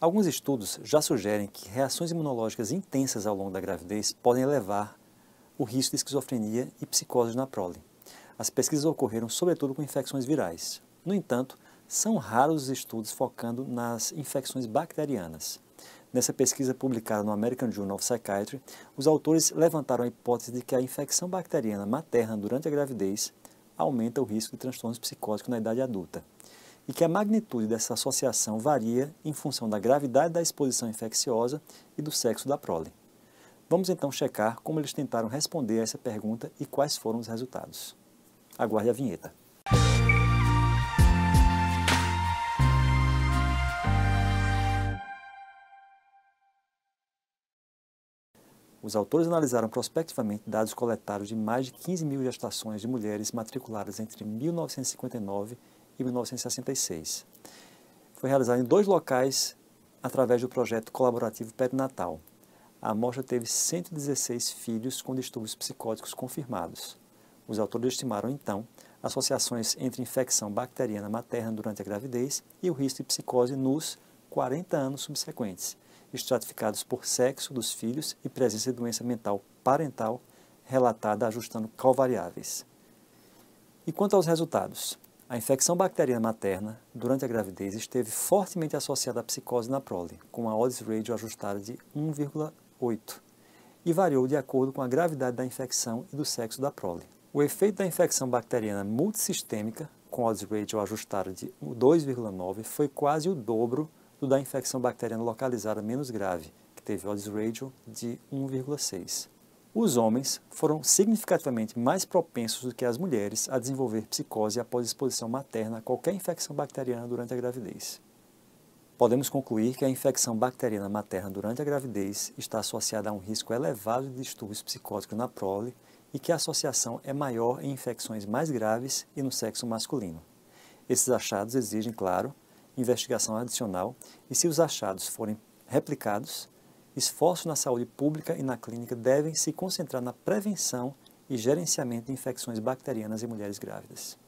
Alguns estudos já sugerem que reações imunológicas intensas ao longo da gravidez podem elevar o risco de esquizofrenia e psicose na prole. As pesquisas ocorreram sobretudo com infecções virais. No entanto, são raros os estudos focando nas infecções bacterianas. Nessa pesquisa publicada no American Journal of Psychiatry, os autores levantaram a hipótese de que a infecção bacteriana materna durante a gravidez aumenta o risco de transtornos psicóticos na idade adulta e que a magnitude dessa associação varia em função da gravidade da exposição infecciosa e do sexo da prole. Vamos então checar como eles tentaram responder a essa pergunta e quais foram os resultados. Aguarde a vinheta. Os autores analisaram prospectivamente dados coletados de mais de 15 mil gestações de mulheres matriculadas entre 1959 e 1966. Foi realizado em dois locais através do projeto colaborativo perinatal. A amostra teve 116 filhos com distúrbios psicóticos confirmados. Os autores estimaram, então, associações entre infecção bacteriana materna durante a gravidez e o risco de psicose nos 40 anos subsequentes, estratificados por sexo dos filhos e presença de doença mental parental relatada ajustando covariáveis. E quanto aos resultados? A infecção bacteriana materna durante a gravidez esteve fortemente associada à psicose na prole, com a odds ratio ajustada de 1,8 e variou de acordo com a gravidade da infecção e do sexo da prole. O efeito da infecção bacteriana multissistêmica, com odds ratio ajustada de 2,9, foi quase o dobro do da infecção bacteriana localizada menos grave, que teve odds ratio de 1,6 os homens foram significativamente mais propensos do que as mulheres a desenvolver psicose após exposição materna a qualquer infecção bacteriana durante a gravidez. Podemos concluir que a infecção bacteriana materna durante a gravidez está associada a um risco elevado de distúrbios psicóticos na prole e que a associação é maior em infecções mais graves e no sexo masculino. Esses achados exigem, claro, investigação adicional e, se os achados forem replicados, esforços na saúde pública e na clínica devem se concentrar na prevenção e gerenciamento de infecções bacterianas em mulheres grávidas.